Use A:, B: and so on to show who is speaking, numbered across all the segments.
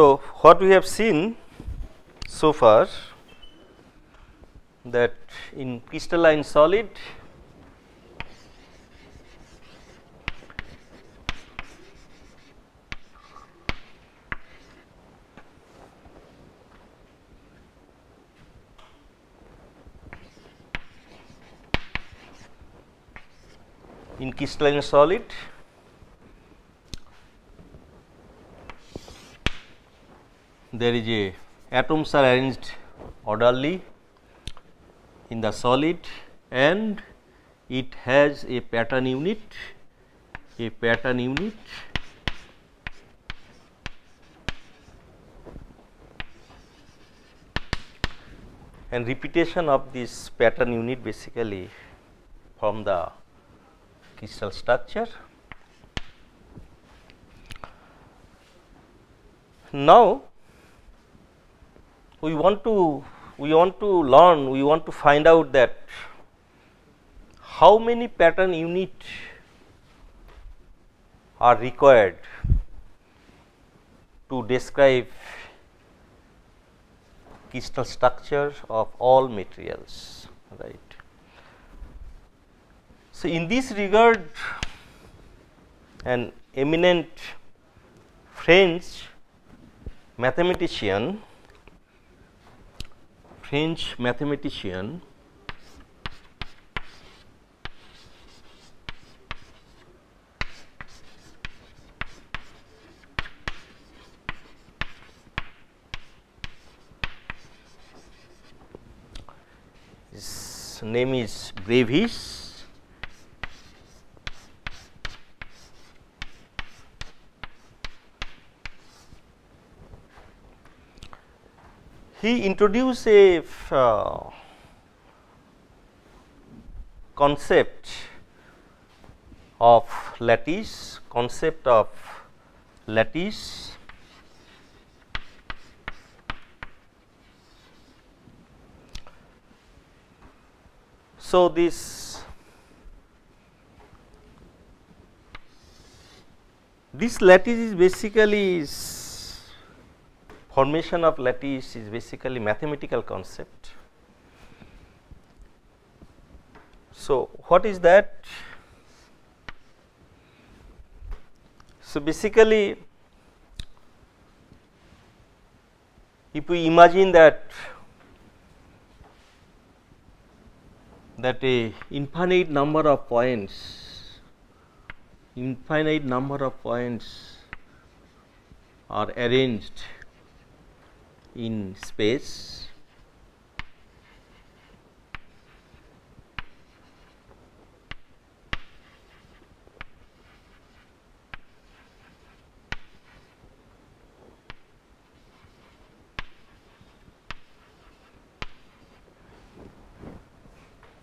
A: So, what we have seen so far that in crystalline solid in crystalline solid there is a atoms are arranged orderly in the solid and it has a pattern unit a pattern unit and repetition of this pattern unit basically from the crystal structure. Now, we want to we want to learn we want to find out that how many pattern unit are required to describe crystal structure of all materials right? So, in this regard an eminent French mathematician French mathematician. His name is Bravais he introduced a uh, concept of lattice, concept of lattice. So, this this lattice is basically is formation of lattice is basically mathematical concept. So, what is that? So, basically if we imagine that that a infinite number of points infinite number of points are arranged in space.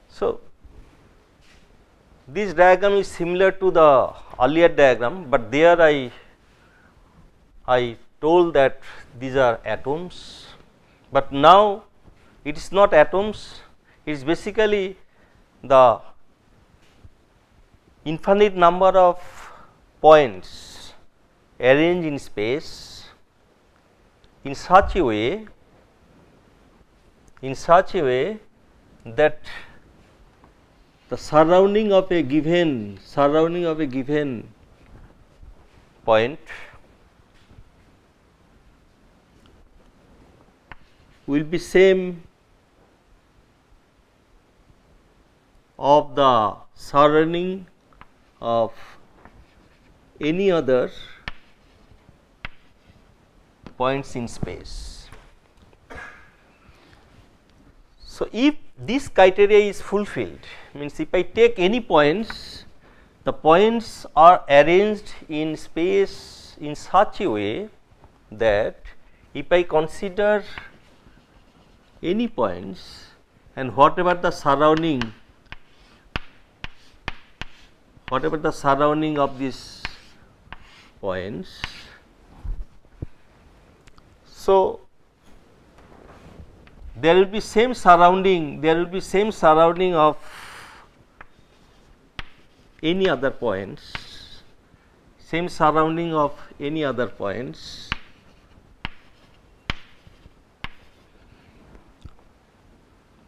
A: So, this diagram is similar to the earlier diagram, but there I I told that these are atoms, but now it is not atoms, it is basically the infinite number of points arranged in space in such a way in such a way that the surrounding of a given surrounding of a given point will be same of the surrounding of any other points in space. So, if this criteria is fulfilled means if I take any points the points are arranged in space in such a way that if I consider any points and whatever the surrounding whatever the surrounding of these points. So, there will be same surrounding there will be same surrounding of any other points same surrounding of any other points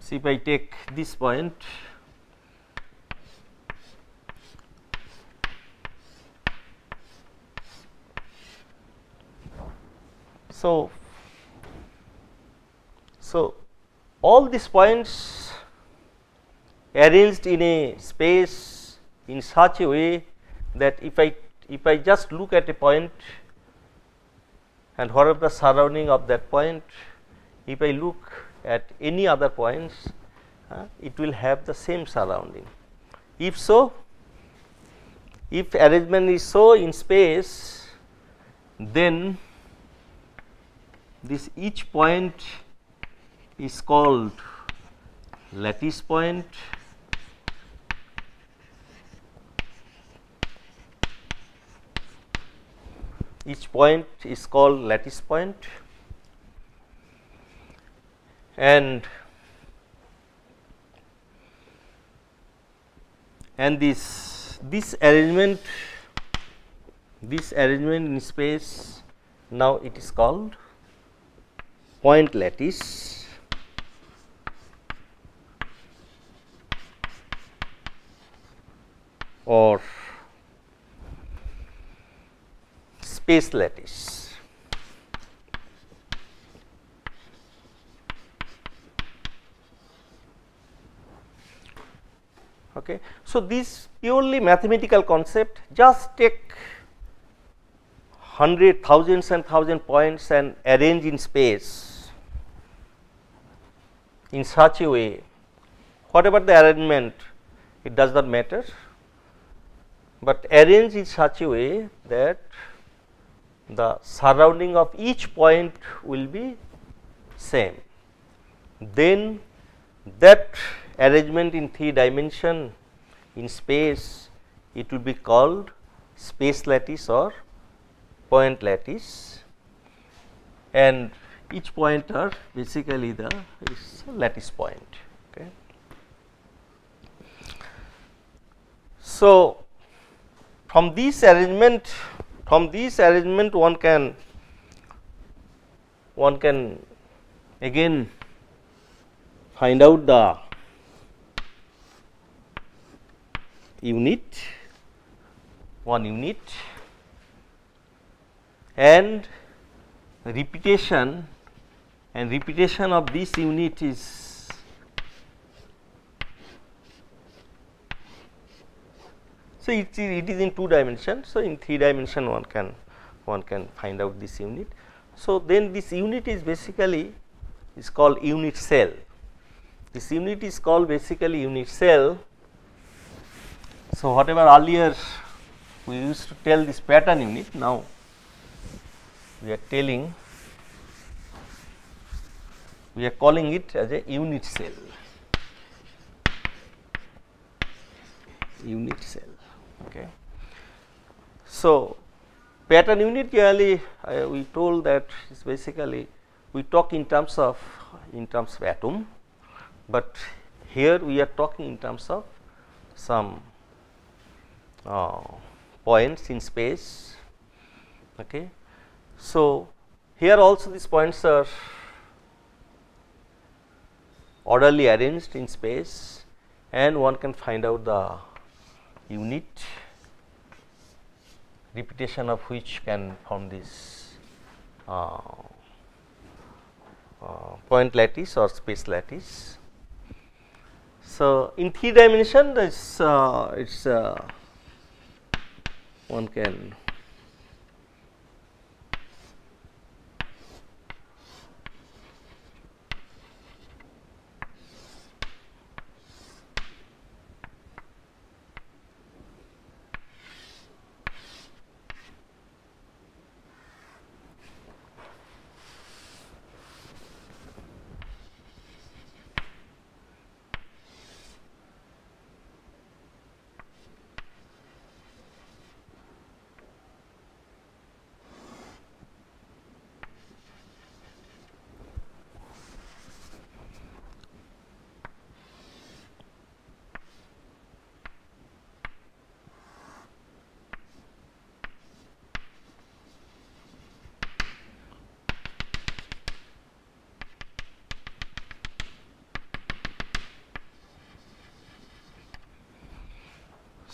A: So, if I take this point. So, so all these points arranged in a space in such a way that if I if I just look at a point and whatever the surrounding of that point, if I look at any other points, uh, it will have the same surrounding. If so, if arrangement is so in space, then this each point is called lattice point each point is called lattice point and and this this arrangement this arrangement in space now it is called point lattice or space lattice. Okay. So, this purely mathematical concept just take hundred thousands and thousand points and arrange in space in such a way whatever the arrangement it does not matter, but arrange in such a way that the surrounding of each point will be same. Then that arrangement in 3 dimension in space it will be called space lattice or point lattice and each point are basically the is lattice point. Okay. So, from this arrangement from this arrangement one can one can again find out the unit one unit and repetition and repetition of this unit is so it, it is in two dimension. So in three dimension one can one can find out this unit. So then this unit is basically is called unit cell. This unit is called basically unit cell so whatever earlier we used to tell this pattern unit now we are telling we are calling it as a unit cell. Unit cell okay. So pattern unit clearly uh, we told that is basically we talk in terms of in terms of atom but here we are talking in terms of some uh, points in space okay so here also these points are orderly arranged in space and one can find out the unit repetition of which can form this uh, uh, point lattice or space lattice. So, in three dimension this uh, it's uh, one can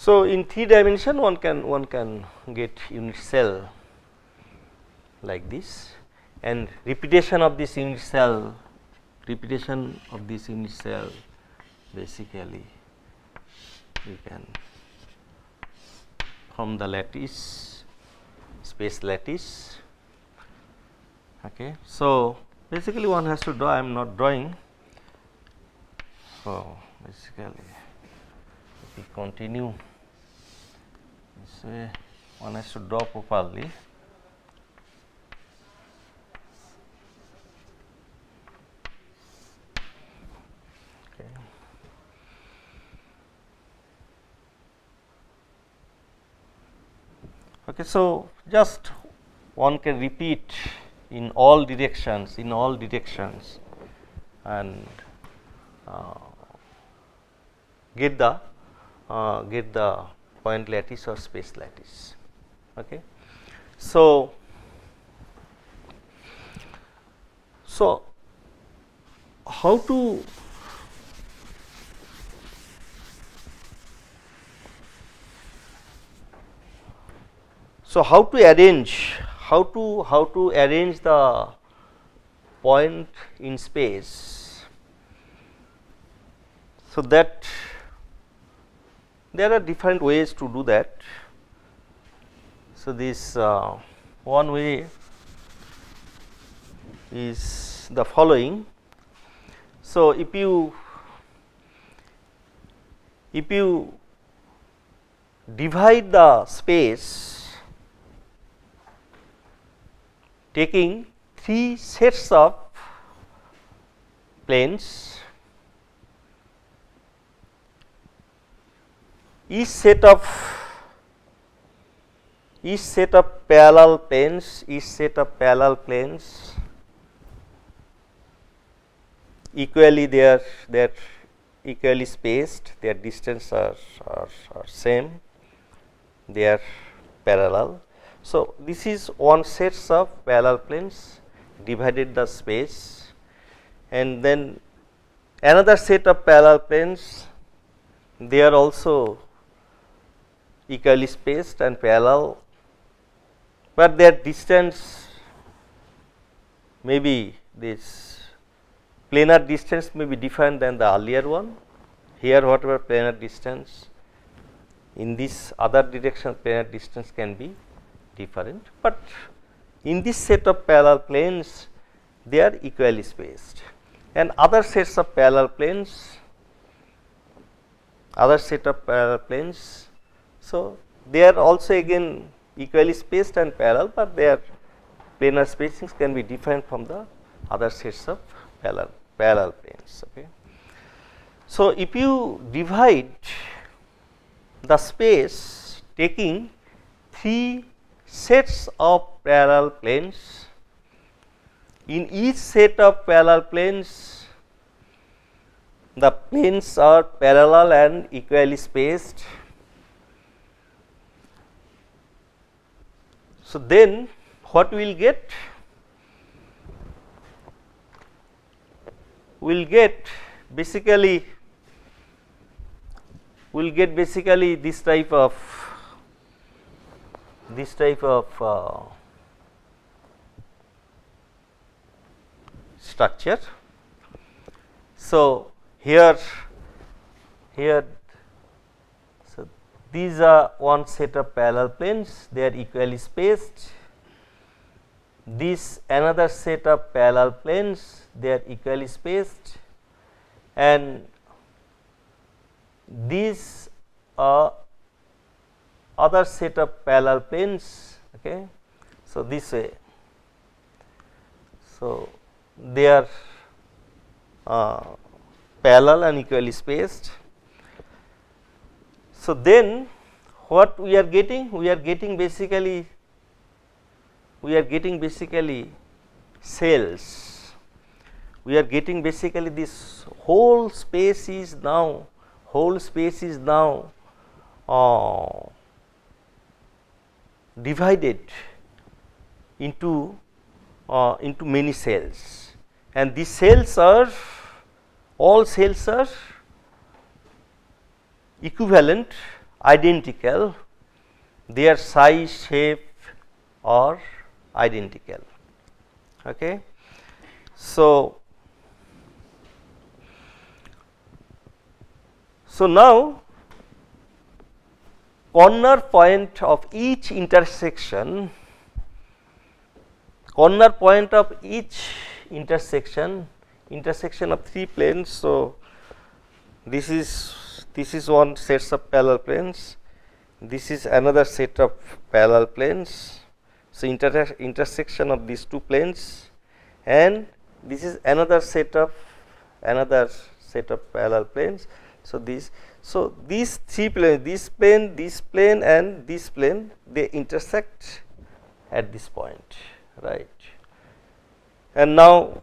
A: So, in 3 dimension one can one can get unit cell like this. And repetition of this unit cell repetition of this unit cell basically we can from the lattice space lattice. Okay so basically one has to draw i am not drawing. So basically we continue this way one has to draw properly Okay, so just one can repeat in all directions, in all directions. And uh, get the uh, get the point lattice or space lattice. Okay. So, so how to So, how to arrange how to how to arrange the point in space so that there are different ways to do that. So, this uh, one way is the following. So, if you if you divide the space taking three sets of planes each set of each set of parallel planes each set of parallel planes equally they are are equally spaced their distance are, are, are same they are parallel. So, this is one sets of parallel planes divided the space and then another set of parallel planes they are also equally spaced and parallel, but their distance may be this planar distance may be different than the earlier one. Here whatever planar distance in this other direction planar distance can be different, but in this set of parallel planes they are equally spaced and other sets of parallel planes other set of parallel planes. So, they are also again equally spaced and parallel, but their planar spacings can be different from the other sets of parallel parallel planes. Okay. So, if you divide the space taking three sets of parallel planes. In each set of parallel planes, the planes are parallel and equally spaced. So, then what we will get? We will get basically we will get basically this type of this type of uh, structure. So, here here these are one set of parallel planes they are equally spaced this another set of parallel planes they are equally spaced and these are other set of parallel planes. Okay. So, this way. So, they are uh, parallel and equally spaced. So, then what we are getting? We are getting basically we are getting basically cells. We are getting basically this whole space is now whole space is now uh, divided into uh, into many cells and these cells are all cells are equivalent identical, their size, shape are identical. Okay. So, so now corner point of each intersection, corner point of each intersection, intersection of three planes. So, this is this is one sets of parallel planes, this is another set of parallel planes. So, inter intersection of these two planes and this is another set of another set of parallel planes. So, this so these three planes this plane this plane and this plane they intersect at this point right and now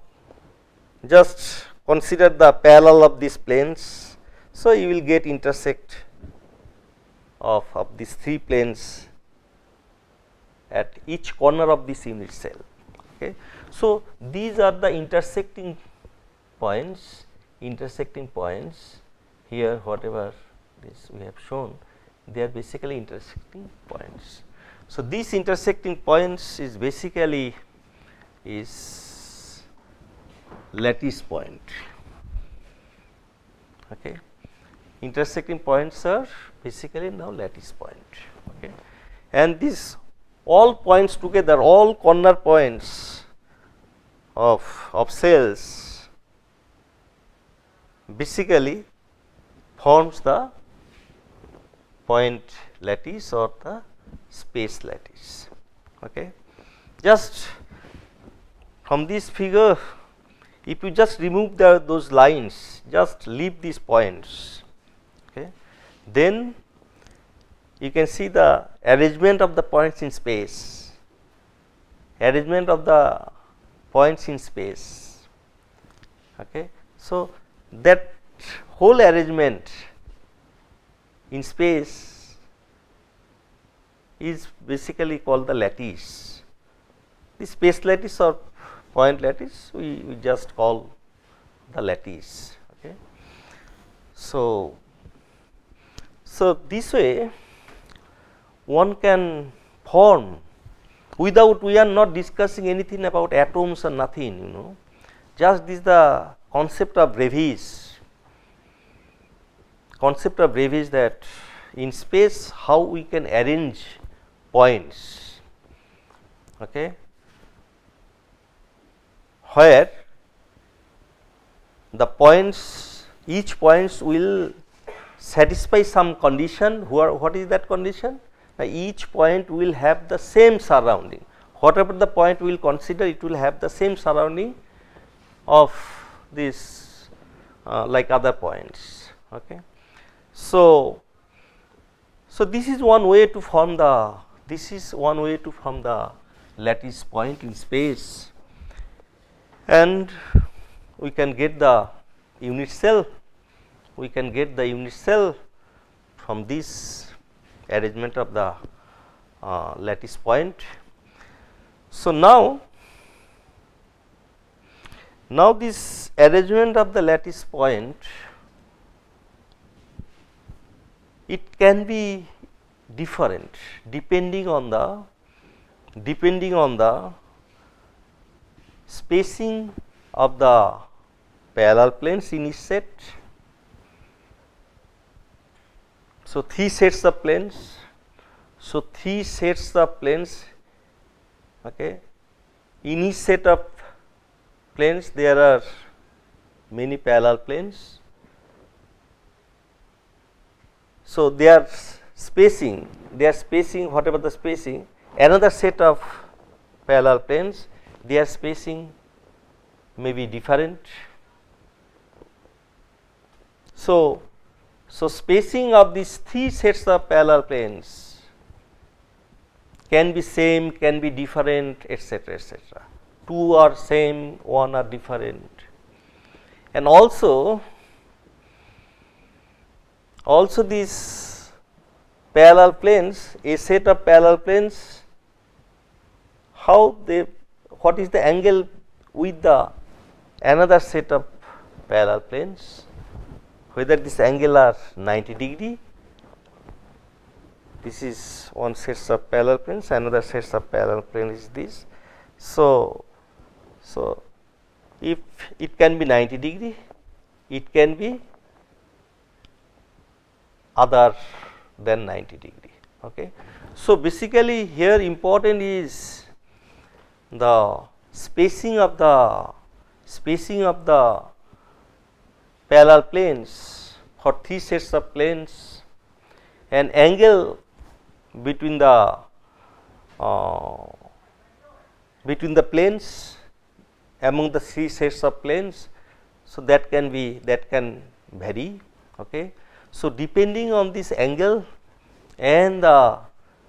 A: just consider the parallel of these planes. So, you will get intersect of, of these three planes at each corner of this unit cell. Okay. So, these are the intersecting points, intersecting points here whatever this we have shown they are basically intersecting points. So, these intersecting points is basically is lattice point. Okay. Intersecting points are basically now lattice point. Okay. And these all points together, all corner points of, of cells basically forms the point lattice or the space lattice. Okay. Just from this figure, if you just remove the, those lines, just leave these points, then you can see the arrangement of the points in space, arrangement of the points in space. Okay. So, that whole arrangement in space is basically called the lattice. The space lattice or point lattice we, we just call the lattice. Okay. So, so this way one can form without we are not discussing anything about atoms or nothing you know. Just this the concept of Bravais concept of Bravais that in space how we can arrange points. Okay? Where the points each points will satisfy some condition are what is that condition now, each point will have the same surrounding whatever the point we will consider it will have the same surrounding of this uh, like other points. Okay. So, so this is one way to form the this is one way to form the lattice point in space and we can get the unit cell we can get the unit cell from this arrangement of the uh, lattice point. So, now, now this arrangement of the lattice point it can be different depending on the depending on the spacing of the parallel planes in each set So, three sets of planes. So, three sets of planes okay. in each set of planes there are many parallel planes. So, they are spacing, they are spacing whatever the spacing another set of parallel planes their spacing may be different. So, so, spacing of these three sets of parallel planes can be same, can be different etcetera etcetera. Two are same, one are different and also also these parallel planes a set of parallel planes how they what is the angle with the another set of parallel planes whether this angle are 90 degree this is one sets of parallel planes another sets of parallel plane is this. So, so if it can be 90 degree it can be other than 90 degree. Okay. So, basically here important is the spacing of the spacing of the parallel planes for three sets of planes and angle between the uh, between the planes among the three sets of planes. So, that can be that can vary. Okay. So, depending on this angle and the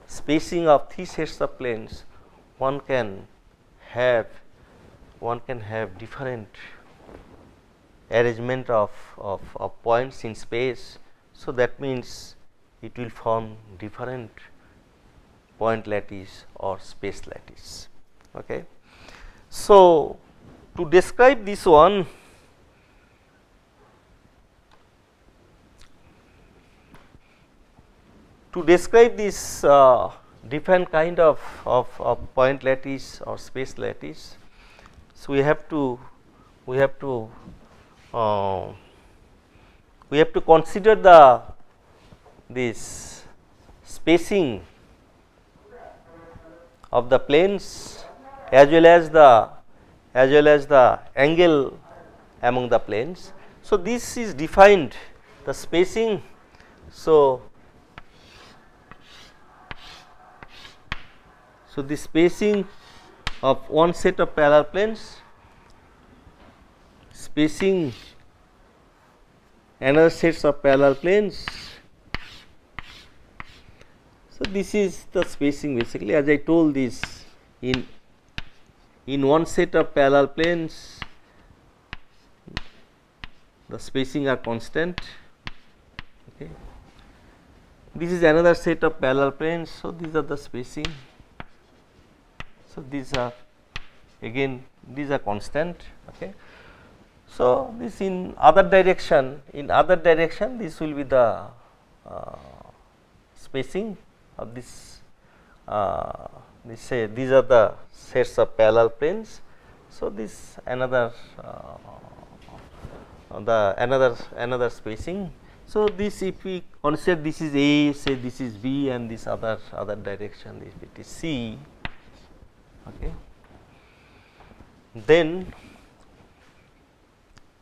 A: spacing of three sets of planes, one can have one can have different arrangement of, of, of points in space. So, that means it will form different point lattice or space lattice. Okay. So, to describe this one to describe this uh, different kind of, of, of, point lattice or space lattice. So, we have to we have to uh, we have to consider the this spacing of the planes as well as the as well as the angle among the planes. So, this is defined the spacing. So, So, the spacing of one set of parallel planes, spacing another sets of parallel planes. So, this is the spacing basically as I told this in in one set of parallel planes the spacing are constant okay. This is another set of parallel planes. So, these are the spacing so, these are again these are constant. Okay. So, this in other direction in other direction this will be the uh, spacing of this uh, this say these are the sets of parallel planes. So, this another uh, the another another spacing. So, this if we consider this is A say this is B and this other other direction if it is C Okay. Then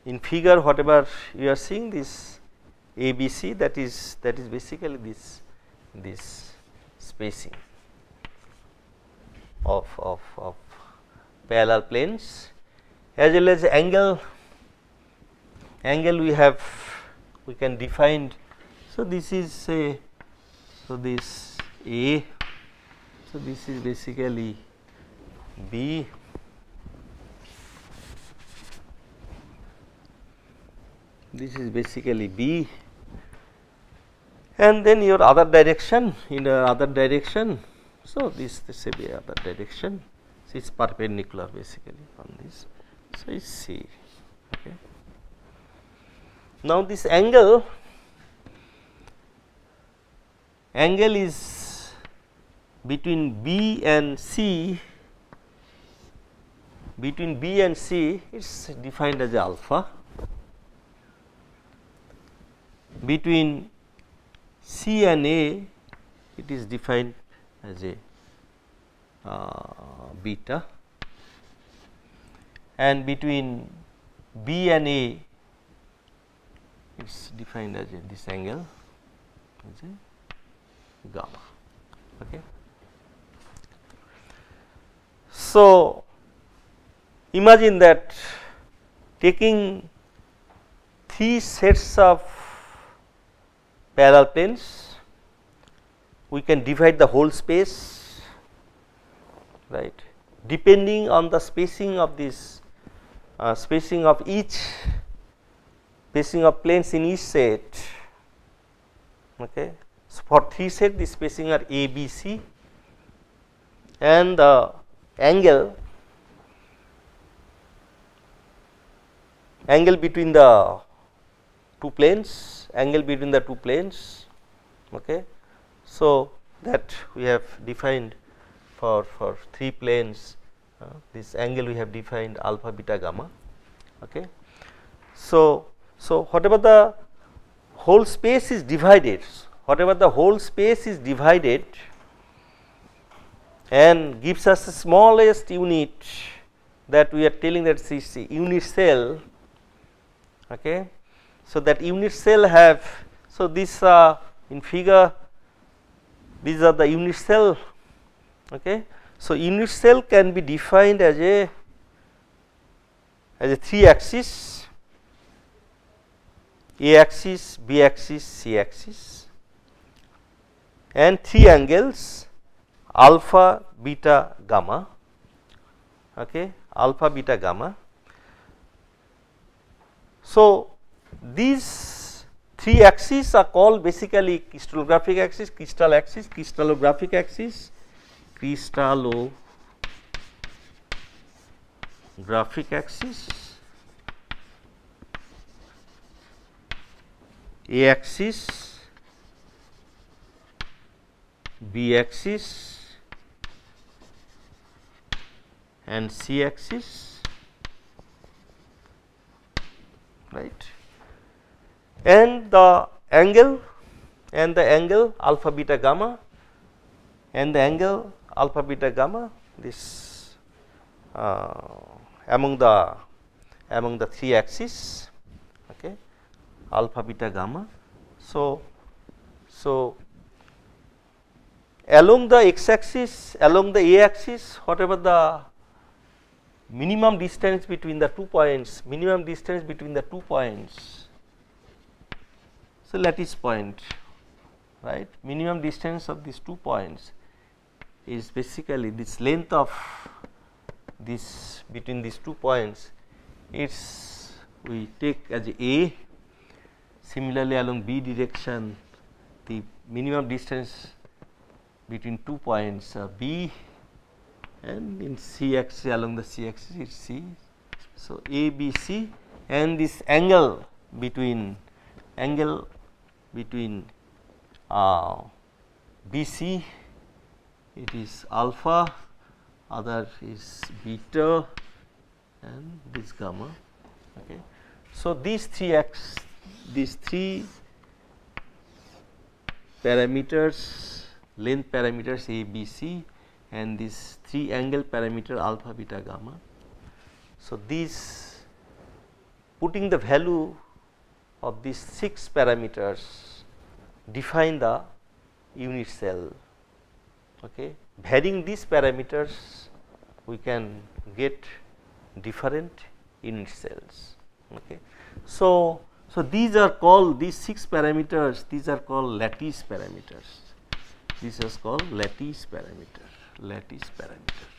A: in figure whatever you are seeing this ABC that is that is basically this this spacing of, of, of parallel planes. As well as angle angle we have we can define. So this is say so this a so this is basically B this is basically B and then your other direction in the other direction. So, this this will be other direction so it is perpendicular basically on this. So, it is C. Okay. Now, this angle angle is between B and C between B and C it is defined as alpha. Between C and A it is defined as a uh, beta and between B and A it is defined as a this angle as a gamma. Okay. So, Imagine that taking three sets of parallel planes, we can divide the whole space, right, depending on the spacing of this uh, spacing of each spacing of planes in each set. Okay. So, for three set the spacing are A, B, C and the angle angle between the two planes, angle between the two planes. Okay. So, that we have defined for, for 3 planes uh, this angle we have defined alpha beta gamma. Okay. So, so whatever the whole space is divided, whatever the whole space is divided and gives us the smallest unit that we are telling that is unit cell. Okay. So, that unit cell have so this uh, in figure these are the unit cell. Okay. So, unit cell can be defined as a as a 3 axis A axis, B axis, C axis and 3 angles alpha, beta, gamma, okay, alpha, beta, gamma. So, these three axes are called basically crystallographic axis, crystal axis, crystallographic axis, crystallographic axis, A axis, B axis and c axis right and the angle and the angle alpha beta gamma and the angle alpha beta gamma this uh, among the among the three axes okay alpha beta gamma so so along the x axis along the a axis whatever the minimum distance between the two points, minimum distance between the two points. So, lattice point right minimum distance of these two points is basically this length of this between these two points it's we take as a similarly along b direction the minimum distance between two points uh, b and in c axis along the c axis is c. So, A B C and this angle between angle between uh, B C it is alpha other is beta and this gamma. Okay. So, these three x these three parameters length parameters A B C and this 3 angle parameter alpha beta gamma. So, these putting the value of these 6 parameters define the unit cell. Okay. Varying these parameters we can get different unit cells. Okay. So, so these are called these 6 parameters these are called lattice parameters. This is called lattice parameter lattice parameter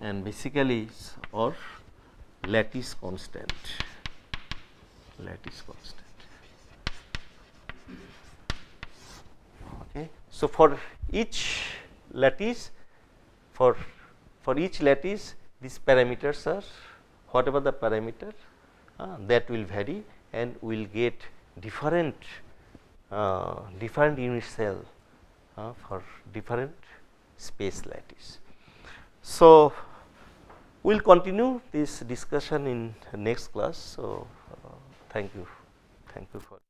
A: and basically or lattice constant. Lattice constant. Okay. So for each lattice for for each lattice these parameters are whatever the parameter uh, that will vary and we will get different uh, different unit cell uh, for different space lattice. So, we will continue this discussion in next class. So, uh, thank you, thank you for